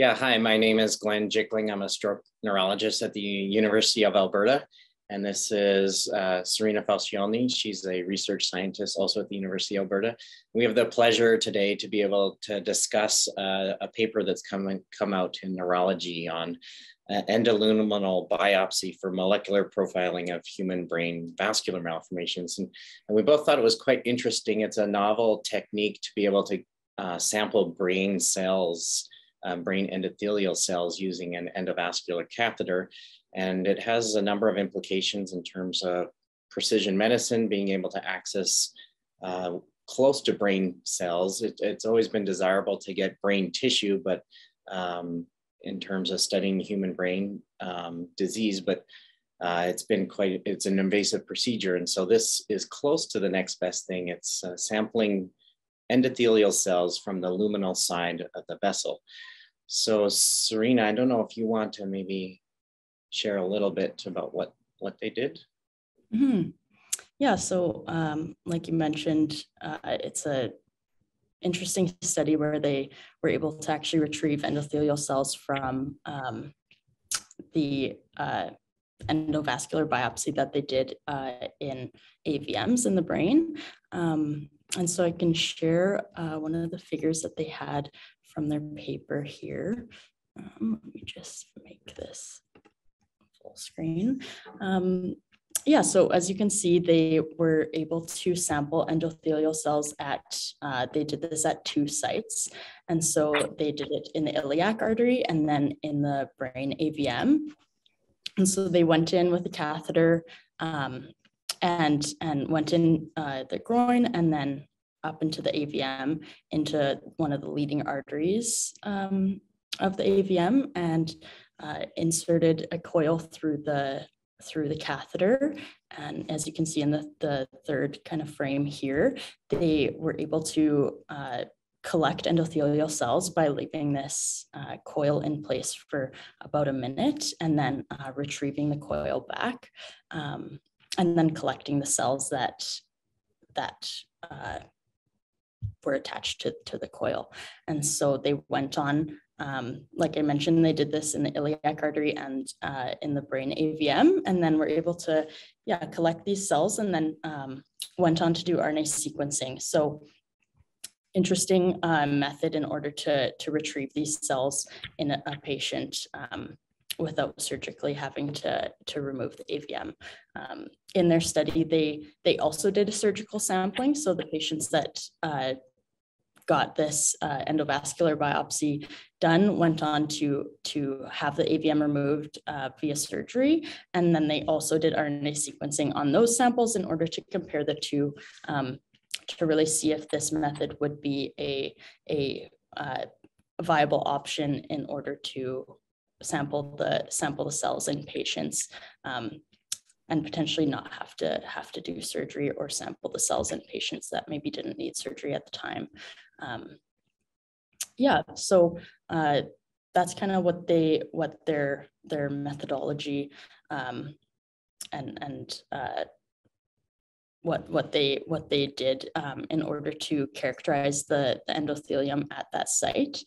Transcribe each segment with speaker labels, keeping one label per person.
Speaker 1: Yeah, hi, my name is Glen Jickling. I'm a stroke neurologist at the University of Alberta. And this is uh, Sarina Falcione. She's a research scientist also at the University of Alberta. We have the pleasure today to be able to discuss uh, a paper that's come, come out in neurology on uh, endoluminal biopsy for molecular profiling of human brain vascular malformations. And, and we both thought it was quite interesting. It's a novel technique to be able to uh, sample brain cells um, brain endothelial cells using an endovascular catheter. And it has a number of implications in terms of precision medicine, being able to access uh, close to brain cells. It, it's always been desirable to get brain tissue, but um, in terms of studying human brain um, disease, but uh, it's been quite, it's an invasive procedure. And so this is close to the next best thing. It's uh, sampling endothelial cells from the luminal side of the vessel. So Sarina, I don't know if you want to maybe share a little bit about what, what they did.
Speaker 2: Mm-hmm. Yeah, so um, like you mentioned, uh, it's a interesting study where they were able to actually retrieve endothelial cells from um, the uh, endovascular biopsy that they did uh, in AVMs in the brain. Um, and so I can share uh, one of the figures that they had from their paper here. Um, let me just make this full screen. Um, yeah, so as you can see, they were able to sample endothelial cells at, uh, they did this at two sites. And so they did it in the iliac artery and then in the brain AVM. And so they went in with a catheter um, and, and went in uh, the groin and then up into the AVM, into one of the leading arteries um, of the AVM and uh, inserted a coil through the through the catheter. And as you can see in the, the third kind of frame here, they were able to uh, collect endothelial cells by leaving this uh, coil in place for about a minute and then uh, retrieving the coil back um, and then collecting the cells that that uh, were attached to, to the coil. And so they went on, um, like I mentioned, they did this in the iliac artery and uh, in the brain AVM, and then were able to, yeah, collect these cells and then um, went on to do RNA sequencing. So interesting uh, method in order to, to retrieve these cells in a, a patient um, without surgically having to, to remove the AVM. Um, in their study, they, they also did a surgical sampling. So the patients that uh, got this uh, endovascular biopsy done went on to, to have the AVM removed uh, via surgery. And then they also did RNA sequencing on those samples in order to compare the two um, to really see if this method would be a, a uh, viable option in order to sample the sample the cells in patients um, and potentially not have to have to do surgery or sample the cells in patients that maybe didn't need surgery at the time. Um, yeah, so uh, that's kind of what they what their their methodology um, and and uh, what what they what they did um, in order to characterize the, the endothelium at that site.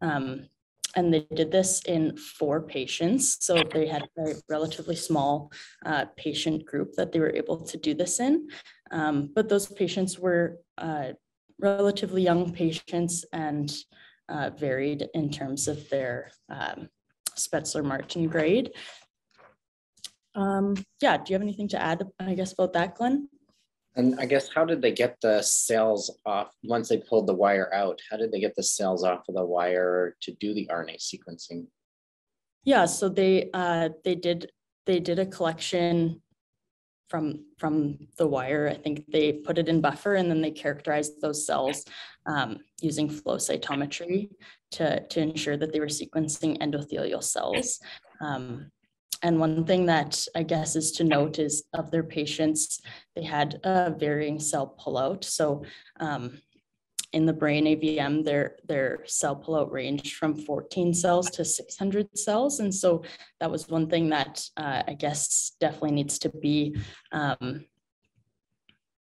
Speaker 2: Um, and they did this in four patients. So they had a relatively small uh, patient group that they were able to do this in. Um, but those patients were uh, relatively young patients and uh, varied in terms of their um, Spetzler-Martin grade. Um, yeah, do you have anything to add, I guess, about that, Glen?
Speaker 1: And I guess how did they get the cells off once they pulled the wire out? How did they get the cells off of the wire to do the RNA sequencing?
Speaker 2: Yeah, so they uh, they did they did a collection from from the wire. I think they put it in buffer and then they characterized those cells um, using flow cytometry to to ensure that they were sequencing endothelial cells. Um, and one thing that I guess is to note is of their patients, they had a varying cell pullout. So um, in the brain AVM, their, their cell pullout ranged from 14 cells to 600 cells. And so that was one thing that uh, I guess definitely needs to be, um,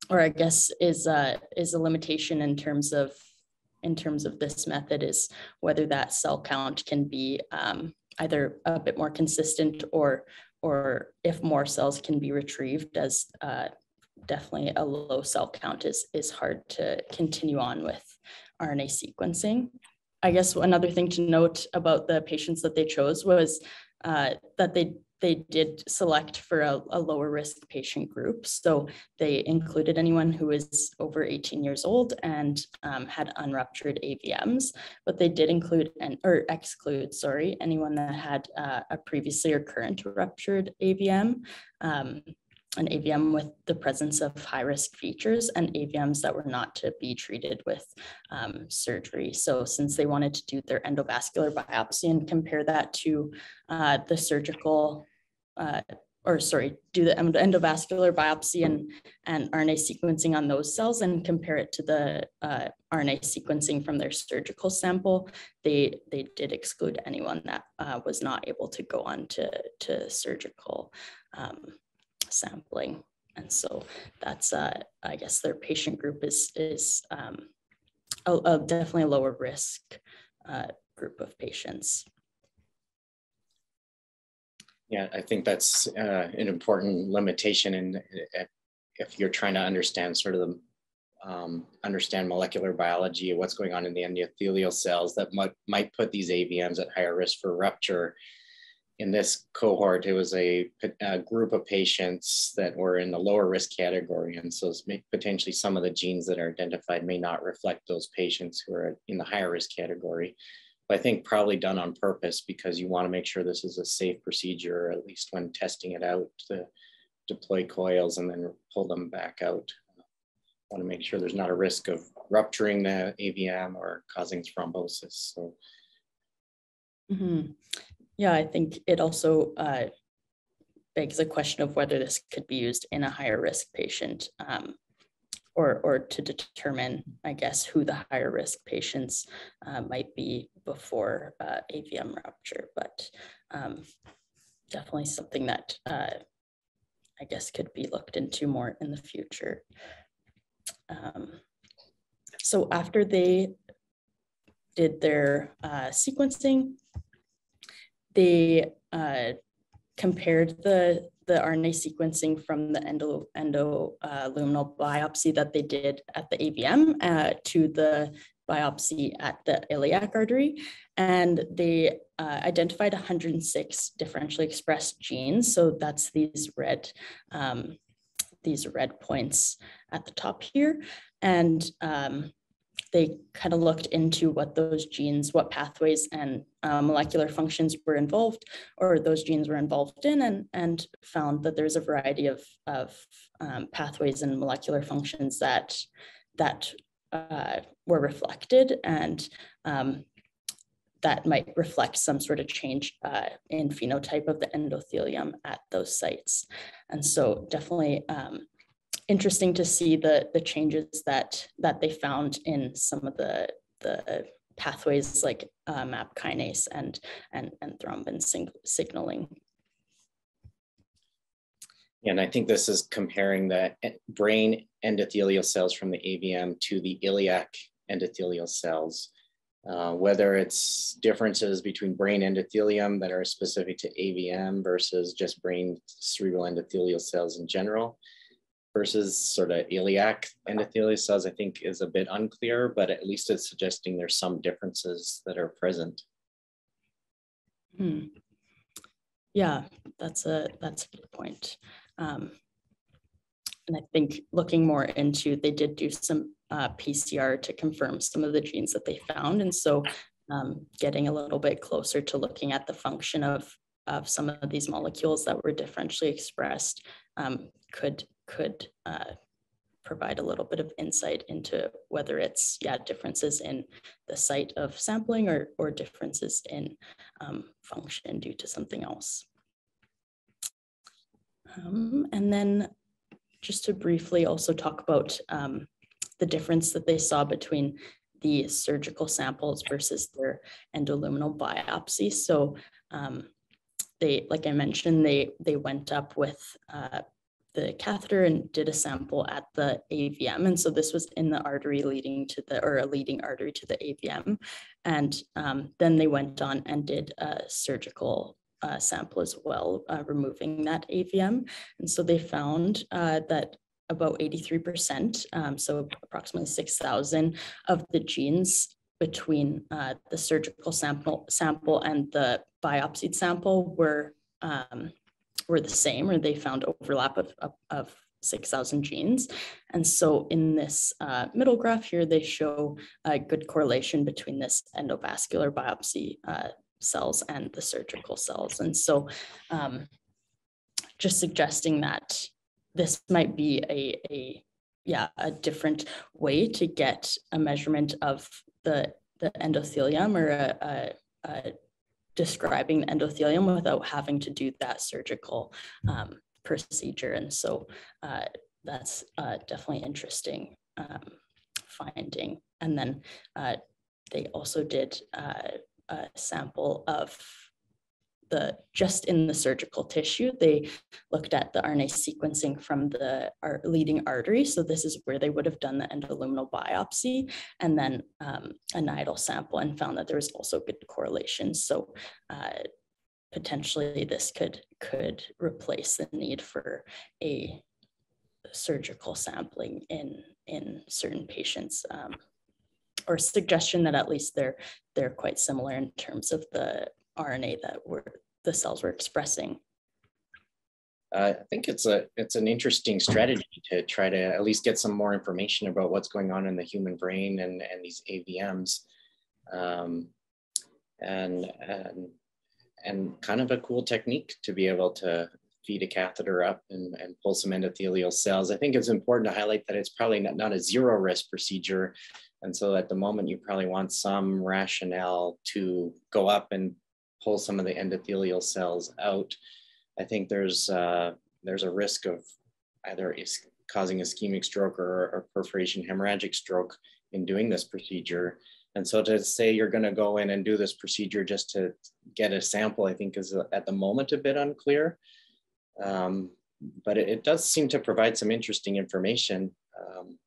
Speaker 2: or I guess is a, is a limitation in terms of in terms of this method is whether that cell count can be um, either a bit more consistent or or if more cells can be retrieved as uh, definitely a low cell count is, is hard to continue on with RNA sequencing. I guess another thing to note about the patients that they chose was uh, that they they did select for a, a, lower risk patient group. So they included anyone who was over 18 years old and um, had unruptured AVMs, but they did include and or exclude, sorry, anyone that had uh, a previously or current ruptured AVM. Um, an AVM with the presence of high risk features and AVMs that were not to be treated with um, surgery. So since they wanted to do their endovascular biopsy and compare that to uh, the surgical, uh, or sorry, do the endovascular biopsy and, and RNA sequencing on those cells and compare it to the uh, RNA sequencing from their surgical sample, they, they did exclude anyone that uh, was not able to go on to, to surgical um, sampling. And so that's, uh, I guess their patient group is, is um, a, a definitely a lower risk uh, group of patients.
Speaker 1: Yeah, I think that's uh, an important limitation. And if you're trying to understand sort of the um, understand molecular biology what's going on in the endothelial cells that might, might put these AVMs at higher risk for rupture, in this cohort, it was a, a, group of patients that were in the lower risk category. And so potentially some of the genes that are identified may not reflect those patients who are in the higher risk category. But I think probably done on purpose because you want to make sure this is a safe procedure, at least when testing it out to deploy coils and then pull them back out. want to make sure there's not a risk of rupturing the AVM or causing thrombosis. So.
Speaker 2: Mm -hmm. Yeah, I think it also uh, begs a question of whether this could be used in a higher risk patient um, or, or to determine, I guess, who the higher risk patients uh, might be before uh, AVM rupture, but um, definitely something that uh, I guess could be looked into more in the future. Um, so after they did their uh, sequencing, they uh, compared the the RNA sequencing from the endo, uh, biopsy that they did at the AVM uh, to the biopsy at the iliac artery. And they uh, identified 106 differentially expressed genes. So that's these red, um, these red points at the top here. And um, they kind of looked into what those genes, what pathways and uh, molecular functions were involved, or those genes were involved in, and, and found that there's a variety of, of um, pathways and molecular functions that, that uh, were reflected and um, that might reflect some sort of change uh, in phenotype of the endothelium at those sites. And so definitely um, interesting to see the the changes that that they found in some of the the pathways like uh, MAP kinase and and and thrombin signaling.
Speaker 1: And I think this is comparing the brain endothelial cells from the AVM to the iliac endothelial cells. Uh, whether it's differences between brain endothelium that are specific to AVM versus just brain cerebral endothelial cells in general, versus sort of iliac endothelial cells, I think is a bit unclear, but at least it's suggesting there's some differences that are present.
Speaker 2: Hmm. Yeah, that's a that's a good point. Um, and I think looking more into, they did do some uh, PCR to confirm some of the genes that they found, and so um, getting a little bit closer to looking at the function of of some of these molecules that were differentially expressed um, could could uh, provide a little bit of insight into whether it's yeah differences in the site of sampling or, or differences in um, function due to something else. Um, and then just to briefly also talk about um, the difference that they saw between the surgical samples versus their endoluminal biopsy. So um, they, like I mentioned, they they went up with uh, the catheter and did a sample at the AVM. And so this was in the artery leading to the, or a leading artery to the AVM. And um, then they went on and did a surgical uh, sample as well, uh, removing that AVM. And so they found uh, that about 83%, um, so approximately 6,000 of the genes between uh, the surgical sample, sample and the biopsied sample were um, were the same, or they found overlap of, of, of 6,000 genes. And so in this uh, middle graph here, they show a good correlation between this endovascular biopsy uh, cells and the surgical cells. And so um, just suggesting that this might be a, a yeah, a different way to get a measurement of the, the endothelium or a, a, a describing the endothelium without having to do that surgical um, procedure. And so uh, that's uh, definitely interesting um, finding. And then uh, they also did uh, a sample of the just in the surgical tissue, they looked at the RNA sequencing from the leading artery. So this is where they would have done the endoluminal biopsy and then um, a nidal sample and found that there was also good correlation. So uh, potentially this could could replace the need for a surgical sampling in in certain patients um, or suggestion that at least they're they're quite similar in terms of the RNA that were the cells were expressing.
Speaker 1: Uh, I think it's a it's an interesting strategy to try to at least get some more information about what's going on in the human brain and and these AVMs, um, and and and kind of a cool technique to be able to feed a catheter up and, and pull some endothelial cells. I think it's important to highlight that it's probably not, not a zero risk procedure. And so at the moment, you probably want some rationale to go up and pull some of the endothelial cells out. I think there's, uh, there's a risk of either is causing ischemic stroke or, or perforation hemorrhagic stroke in doing this procedure. And so to say you're going to go in and do this procedure just to get a sample, I think is at the moment a bit unclear. Um, but it, it, does seem to provide some interesting information. Um.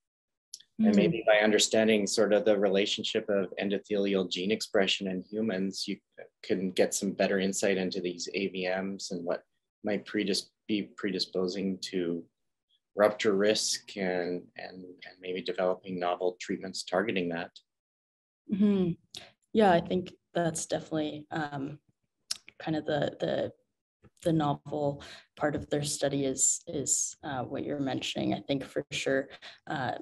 Speaker 1: And maybe by understanding sort of the relationship of endothelial gene expression in humans, you can get some better insight into these AVMs and what might predis- be predisposing to rupture risk and, and, and maybe developing novel treatments targeting that.
Speaker 2: Mm-hmm. Yeah, I think that's definitely um, kind of the, the the novel part of their study is is uh, what you're mentioning. I think for sure, uh,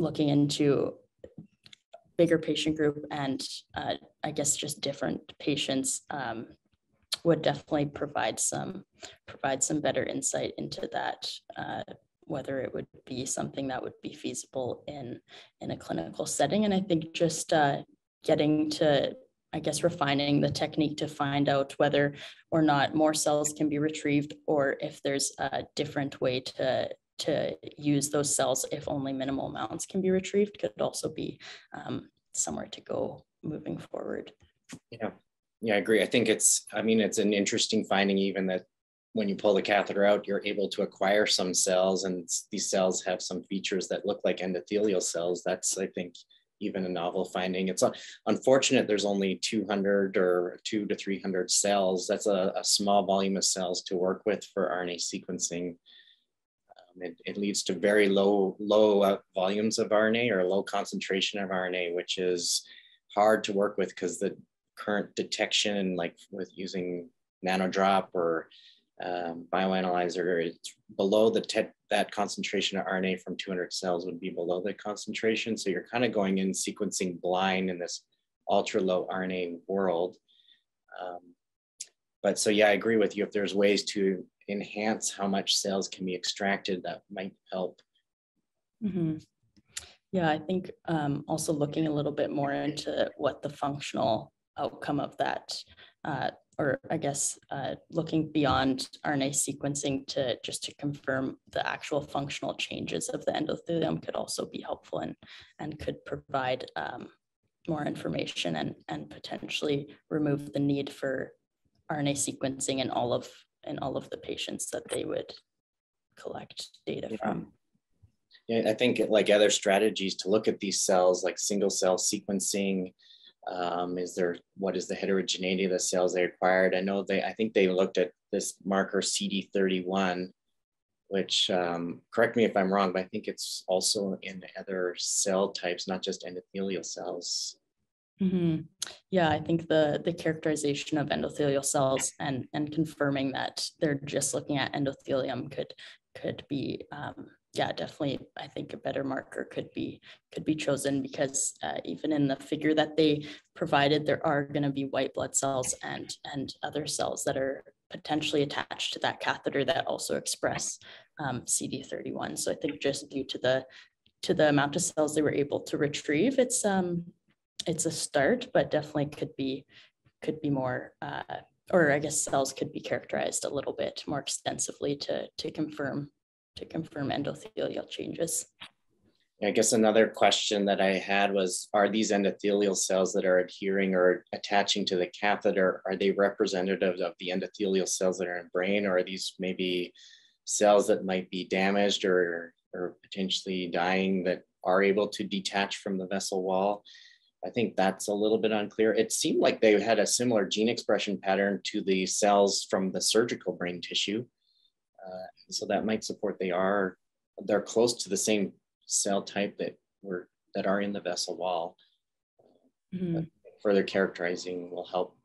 Speaker 2: looking into bigger patient group and uh, I guess just different patients um, would definitely provide some provide some better insight into that. Uh, whether it would be something that would be feasible in in a clinical setting, and I think just uh, getting to I guess, refining the technique to find out whether or not more cells can be retrieved or if there's a different way to, to use those cells if only minimal amounts can be retrieved could also be um, somewhere to go moving forward.
Speaker 1: Yeah, yeah, I agree. I think it's, I mean, it's an interesting finding even that when you pull the catheter out, you're able to acquire some cells and these cells have some features that look like endothelial cells. That's, I think, even a novel finding. It's unfortunate there's only 200 or two to 300 cells. That's a, a small volume of cells to work with for RNA sequencing. It, it, leads to very low, low uh, volumes of RNA or low concentration of RNA, which is hard to work with because the current detection, like with using nanodrop or um, bioanalyzer, it's below the that concentration of RNA from 200 cells would be below the concentration. So you're kind of going in sequencing blind in this ultra low RNA world. Um, but so yeah, I agree with you. If there's ways to enhance how much cells can be extracted, that might help.
Speaker 2: Mm-hmm. Yeah, I think um, also looking a little bit more into what the functional outcome of that uh, or I guess uh, looking beyond RNA sequencing to just to confirm the actual functional changes of the endothelium could also be helpful and, and could provide um, more information and, and potentially remove the need for RNA sequencing in all of in all of the patients that they would collect data yeah. from.
Speaker 1: Yeah, I think like other strategies to look at these cells, like single cell sequencing, um, is there, what is the heterogeneity of the cells they acquired? I know they, I think they looked at this marker CD31, which um, correct me if I'm wrong, but I think it's also in other cell types, not just endothelial cells.
Speaker 2: Mm-hmm. Yeah, I think the the characterization of endothelial cells and and confirming that they're just looking at endothelium could could be um, yeah definitely I think a better marker could be could be chosen because uh, even in the figure that they provided there are going to be white blood cells and and other cells that are potentially attached to that catheter that also express um, CD31. So I think just due to the to the amount of cells they were able to retrieve, it's um it's a start, but definitely could be could be more uh, or I guess cells could be characterized a little bit more extensively to to confirm to confirm endothelial changes.
Speaker 1: I guess another question that I had was, are these endothelial cells that are adhering or attaching to the catheter, are they representative of the endothelial cells that are in brain, or are these maybe cells that might be damaged or, or potentially dying that are able to detach from the vessel wall? I think that's a little bit unclear. It seemed like they had a similar gene expression pattern to the cells from the surgical brain tissue. Uh, so that might support they are, they're close to the same cell type that were that are in the vessel wall. Mm-hmm. Further characterizing will help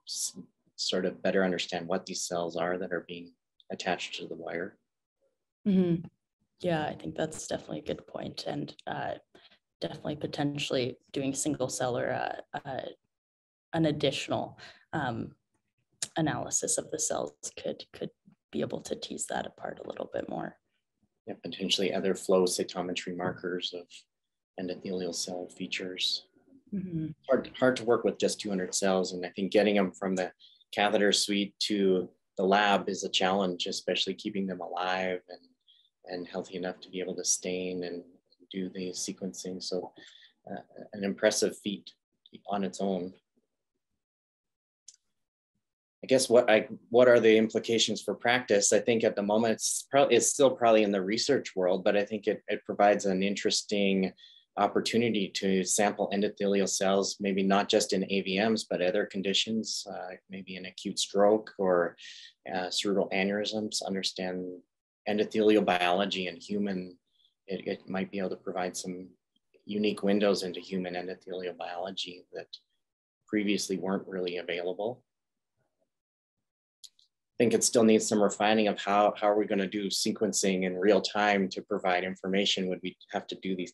Speaker 1: sort of better understand what these cells are that are being attached to the wire.
Speaker 2: Mm-hmm. Yeah, I think that's definitely a good point, and uh, definitely potentially doing single cell or uh, uh, an additional um, analysis of the cells could could be able to tease that apart a little bit more
Speaker 1: yeah, potentially other flow cytometry markers of endothelial cell features. Mm-hmm. Hard, hard to work with just 200 cells. And I think getting them from the catheter suite to the lab is a challenge, especially keeping them alive and, and healthy enough to be able to stain and do the sequencing. So uh, an impressive feat on its own. I guess what I what are the implications for practice? I think at the moment it's probably it's still probably in the research world, but I think it, it provides an interesting opportunity to sample endothelial cells, maybe not just in AVMs, but other conditions, uh, maybe an acute stroke or uh, cerebral aneurysms, understand endothelial biology and human, it, it might be able to provide some unique windows into human endothelial biology that previously weren't really available I think it still needs some refining of how, how are we going to do sequencing in real time to provide information? Would we have to do these,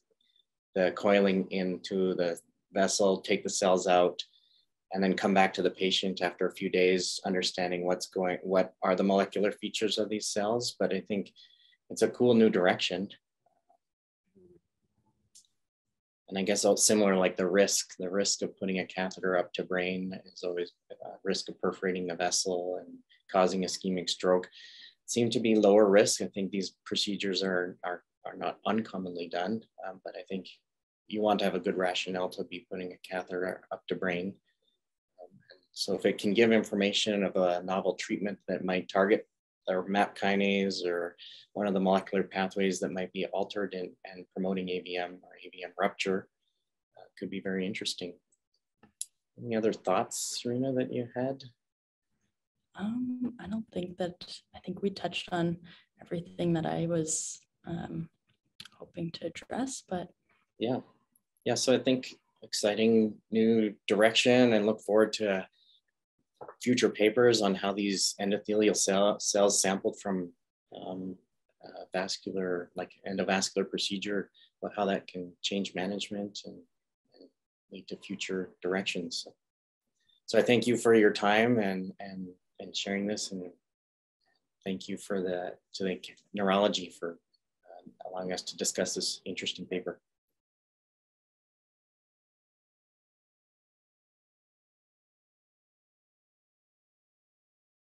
Speaker 1: the coiling into the vessel, take the cells out, and then come back to the patient after a few days, understanding what's going, what are the molecular features of these cells. But I think it's a cool new direction. And I guess similar like the risk, the risk of putting a catheter up to brain is always a risk of perforating the vessel and causing a ischemic stroke seem to be lower risk. I think these procedures are, are, are not uncommonly done, um, but I think you want to have a good rationale to be putting a catheter up to brain. Um, so if it can give information of a novel treatment that might target or MAP kinase or one of the molecular pathways that might be altered in, and promoting AVM or AVM rupture uh, could be very interesting. Any other thoughts, Sarina, that you had?
Speaker 2: Um, I don't think that, I think we touched on everything that I was um, hoping to address, but.
Speaker 1: Yeah. Yeah. So I think exciting new direction and look forward to future papers on how these endothelial cell, cells sampled from um, uh, vascular, like endovascular procedure, but how that can change management and, and lead to future directions. So, I thank you for your time and, and and sharing this. And thank you for the to the neurology for uh, allowing us to discuss this interesting paper.